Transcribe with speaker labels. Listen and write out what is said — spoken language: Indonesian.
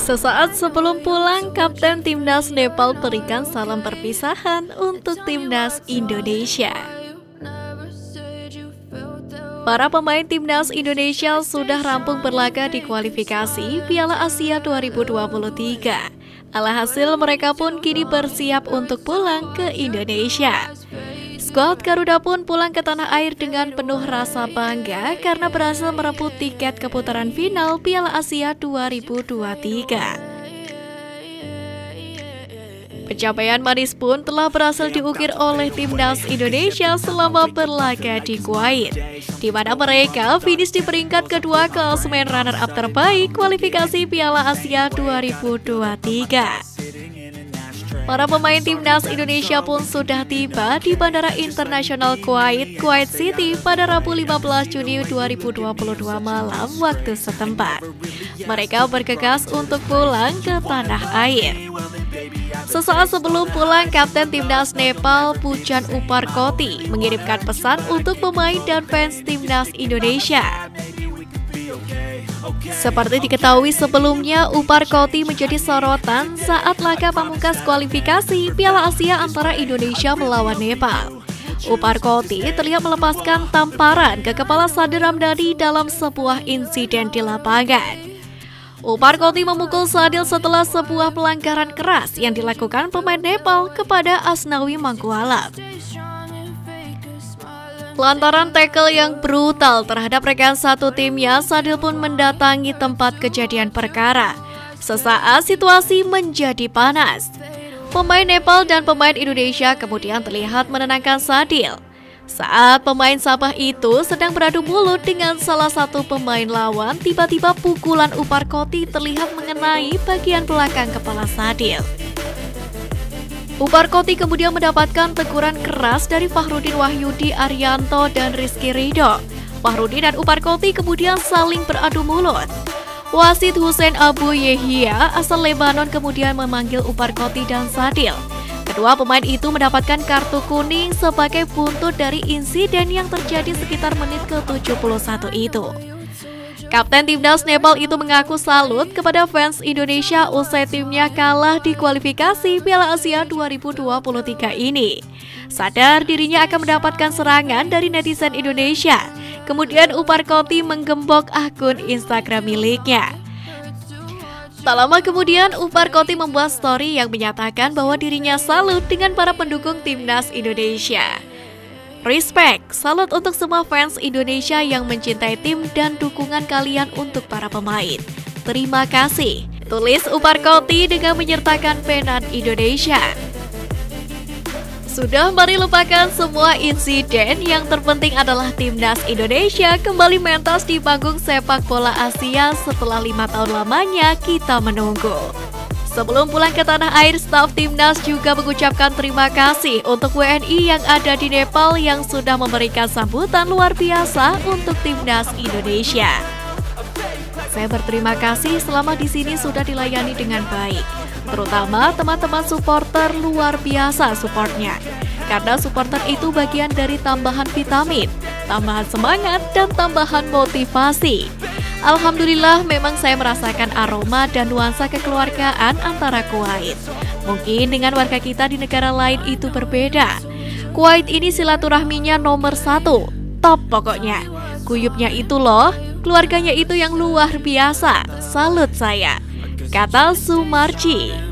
Speaker 1: Sesaat sebelum pulang, Kapten Timnas Nepal berikan salam perpisahan untuk Timnas Indonesia. Para pemain Timnas Indonesia sudah rampung berlaga di kualifikasi Piala Asia 2023. Alhasil mereka pun kini bersiap untuk pulang ke Indonesia. Skuad Garuda pun pulang ke tanah air dengan penuh rasa bangga karena berhasil merebut tiket keputaran final Piala Asia 2023. Pencapaian manis pun telah berhasil diukir oleh timnas Indonesia selama berlaga di Kuwait, di mana mereka finish di peringkat kedua klasemen runner-up terbaik kualifikasi Piala Asia 2023. Para pemain timnas Indonesia pun sudah tiba di Bandara Internasional Kuwait, Kuwait City pada Rabu 15 Juni 2022 malam waktu setempat. Mereka bergegas untuk pulang ke tanah air. Sesaat sebelum pulang, Kapten Timnas Nepal Pujan Uparkoti mengirimkan pesan untuk pemain dan fans Timnas Indonesia. Seperti diketahui sebelumnya, Upar Koti menjadi sorotan saat laga pamungkas kualifikasi Piala Asia antara Indonesia melawan Nepal. Upar Koti terlihat melepaskan tamparan ke kepala Sadir Ramdhani dalam sebuah insiden di lapangan. Upar Koti memukul Sadil setelah sebuah pelanggaran keras yang dilakukan pemain Nepal kepada Asnawi Mangkualam. Lantaran tackle yang brutal terhadap rekan satu timnya, Sadil pun mendatangi tempat kejadian perkara. Sesaat situasi menjadi panas. Pemain Nepal dan pemain Indonesia kemudian terlihat menenangkan Sadil. Saat pemain Sabah itu sedang beradu mulut dengan salah satu pemain lawan, tiba-tiba pukulan Upar Koti terlihat mengenai bagian belakang kepala Sadil. Koti kemudian mendapatkan teguran keras dari Fahrudin Wahyudi Arianto dan Rizky Ridho. Fahrudin dan Koti kemudian saling beradu mulut. Wasid Hussein Abu Yehia asal Lebanon kemudian memanggil Koti dan Sadil. Kedua pemain itu mendapatkan kartu kuning sebagai buntut dari insiden yang terjadi sekitar menit ke-71 itu. Kapten timnas Nepal itu mengaku salut kepada fans Indonesia usai timnya kalah di kualifikasi Piala Asia 2023 ini. Sadar dirinya akan mendapatkan serangan dari netizen Indonesia. Kemudian Upar Koti menggembok akun Instagram miliknya. Tak lama kemudian, Upar Koti membuat story yang menyatakan bahwa dirinya salut dengan para pendukung timnas Indonesia. Respect, salut untuk semua fans Indonesia yang mencintai tim dan dukungan kalian untuk para pemain. Terima kasih. Tulis Upar Koti dengan menyertakan penan Indonesia. Sudah mari lupakan semua insiden yang terpenting adalah timnas Indonesia kembali mentas di panggung sepak bola Asia setelah lima tahun lamanya kita menunggu. Sebelum pulang ke tanah air, staf timnas juga mengucapkan terima kasih untuk WNI yang ada di Nepal yang sudah memberikan sambutan luar biasa untuk timnas Indonesia. Saya berterima kasih selama di sini sudah dilayani dengan baik, terutama teman-teman supporter luar biasa supportnya. Karena supporter itu bagian dari tambahan vitamin, tambahan semangat, dan tambahan motivasi. Alhamdulillah memang saya merasakan aroma dan nuansa kekeluargaan antara Kuwait. Mungkin dengan warga kita di negara lain itu berbeda. Kuwait ini silaturahminya nomor satu, top pokoknya. Kuyupnya itu loh, keluarganya itu yang luar biasa. Salut saya. Kata Sumarji.